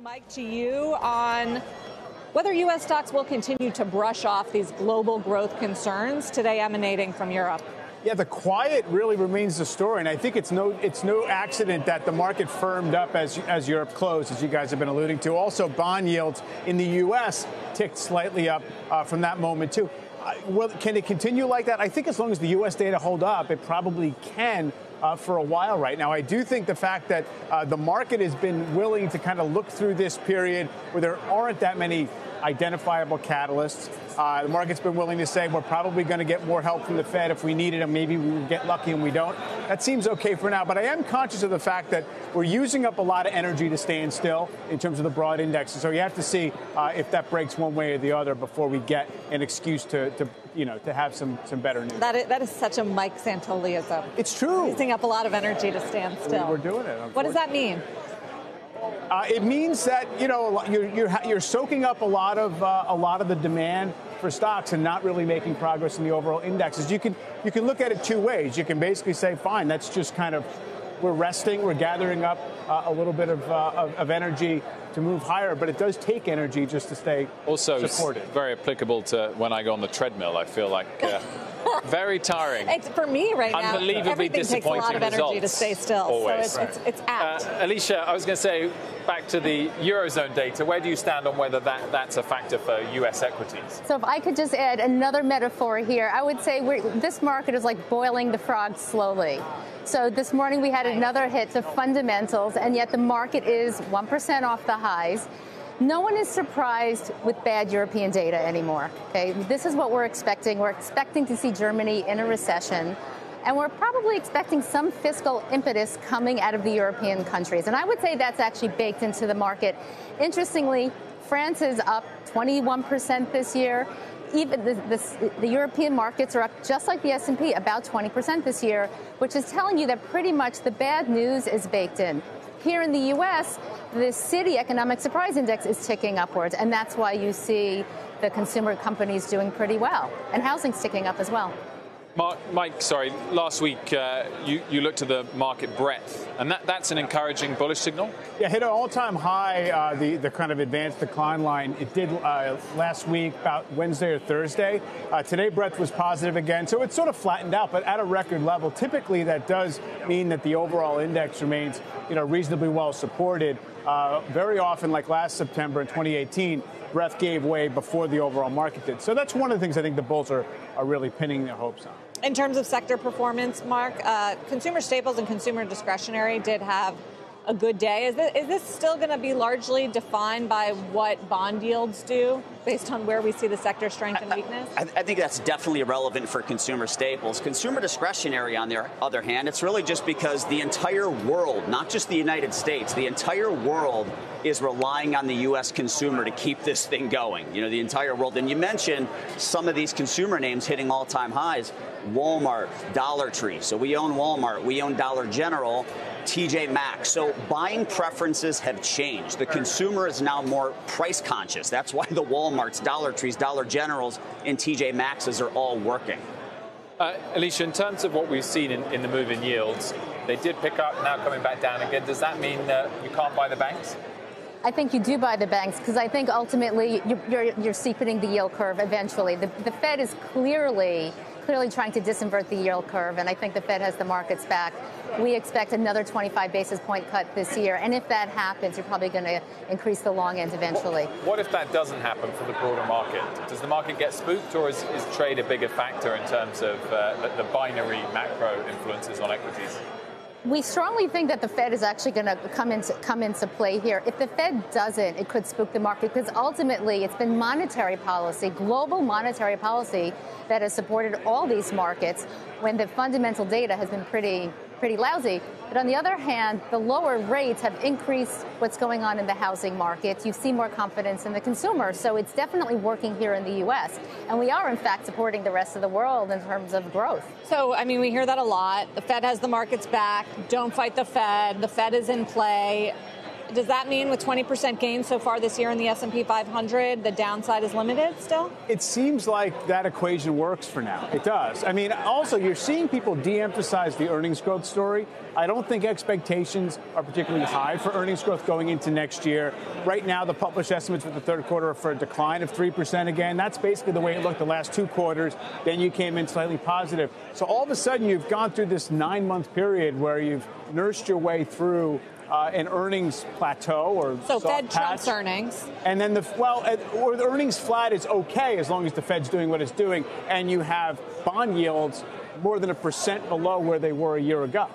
Mike, to you on whether U.S. stocks will continue to brush off these global growth concerns today emanating from Europe. Yeah, the quiet really remains the story, and I think it's no it's no accident that the market firmed up as as Europe closed, as you guys have been alluding to. Also, bond yields in the U.S. ticked slightly up uh, from that moment too. Well, can it continue like that? I think as long as the U.S. data hold up, it probably can. Uh, for a while right now. I do think the fact that uh, the market has been willing to kind of look through this period where there aren't that many identifiable catalysts. Uh, the market's been willing to say we're probably going to get more help from the Fed if we need it, and maybe we get lucky and we don't. That seems okay for now, but I am conscious of the fact that we're using up a lot of energy to stand still in terms of the broad indexes. So you have to see uh, if that breaks one way or the other before we get an excuse to, to you know, to have some some better news. That is, that is such a Mike Santoliism. It's true. Using up a lot of energy to stand still. We're doing it. What does that mean? Uh, it means that you know you're, you're, you're soaking up a lot of uh, a lot of the demand for stocks and not really making progress in the overall indexes. You can you can look at it two ways. You can basically say, fine, that's just kind of we're resting, we're gathering up uh, a little bit of, uh, of, of energy to move higher, but it does take energy just to stay also supported. very applicable to when I go on the treadmill. I feel like. Very tiring. It's, for me right now, Unbelievably everything takes a lot of energy results, to stay still. Always. So it's, it's, it's apt. Uh, Alicia, I was going to say, back to the Eurozone data, where do you stand on whether that, that's a factor for U.S. equities? So if I could just add another metaphor here, I would say this market is like boiling the frog slowly. So this morning we had another hit to fundamentals, and yet the market is 1% off the highs. No one is surprised with bad European data anymore. Okay, this is what we're expecting. We're expecting to see Germany in a recession. And we're probably expecting some fiscal impetus coming out of the European countries. And I would say that's actually baked into the market. Interestingly, France is up 21% this year. Even the, the, the, European markets are up just like the S&P, about 20% this year, which is telling you that pretty much the bad news is baked in. Here in the U.S., the Citi Economic Surprise Index is ticking upwards, and that's why you see the consumer companies doing pretty well, and housing's ticking up as well. Mark, Mike, sorry, last week uh, you, you looked at the market breadth, and that, that's an encouraging bullish signal? Yeah, hit an all time high, uh, the, the kind of advanced decline line. It did uh, last week, about Wednesday or Thursday. Uh, today, breadth was positive again, so it's sort of flattened out, but at a record level. Typically, that does mean that the overall index remains you know, reasonably well supported. Uh, very often, like last September in 2018, breadth gave way before the overall market did. So that's one of the things I think the bulls are, are really pinning their hopes on. In terms of sector performance, Mark, uh, consumer staples and consumer discretionary did have a good day. Is this, is this still going to be largely defined by what bond yields do based on where we see the sector strength and weakness? I, I, think that's definitely relevant for consumer staples. Consumer discretionary, on the other hand, it's really just because the entire world, not just the United States, the entire world is relying on the U.S. consumer to keep this thing going. You know, the entire world. And you mentioned some of these consumer names hitting all time highs Walmart, Dollar Tree. So we own Walmart, we own Dollar General. TJ Maxx. So buying preferences have changed. The consumer is now more price conscious. That's why the Walmarts, Dollar Trees, Dollar Generals, and TJ Maxxes are all working. Uh, Alicia, in terms of what we've seen in, in the move in yields, they did pick up, now coming back down again. Does that mean that you can't buy the banks? I think you do buy the banks because I think ultimately you're, you're, you're steepening the yield curve eventually. The, the Fed is clearly clearly trying to disinvert the yield curve, and I think the Fed has the markets back. We expect another 25 basis point cut this year, and if that happens, you're probably going to increase the long end eventually. What, what, if that doesn't happen for the broader market? Does the market get spooked, or is, is trade a bigger factor in terms of uh, the, the binary macro influences on equities? We strongly think that the Fed is actually going to come into come into play here. If the Fed doesn't, it could spook the market because ultimately it's been monetary policy, global monetary policy, that has supported all these markets when the fundamental data has been pretty pretty lousy. But on the other hand, the lower rates have increased what's going on in the housing market. You see more confidence in the consumer. So it's definitely working here in the U.S. And we are, in fact, supporting the rest of the world in terms of growth. So, I mean, we hear that a lot. The Fed has the markets back. Don't fight the Fed. The Fed is in play. Does that mean with 20% gains so far this year in the S&P 500, the downside is limited still? It seems like that equation works for now. It does. I mean, also you're seeing people de-emphasize the earnings growth story. I don't think expectations are particularly high for earnings growth going into next year. Right now, the published estimates for the third quarter are for a decline of 3% again. That's basically the way it looked the last two quarters. Then you came in slightly positive. So all of a sudden, you've gone through this nine month period where you've nursed your way through uh, an earnings plateau or so Fed patch. trumps earnings, and then the well, or the earnings flat is okay as long as the Fed's doing what it's doing, and you have bond yields more than a percent below where they were a year ago.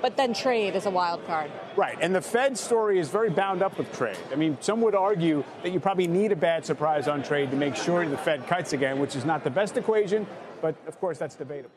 But then trade is a wild card. Right, and the Fed story is very bound up with trade. I mean, some would argue that you probably need a bad surprise on trade to make sure the Fed cuts again, which is not the best equation, but of course that's debatable.